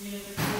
Yeah.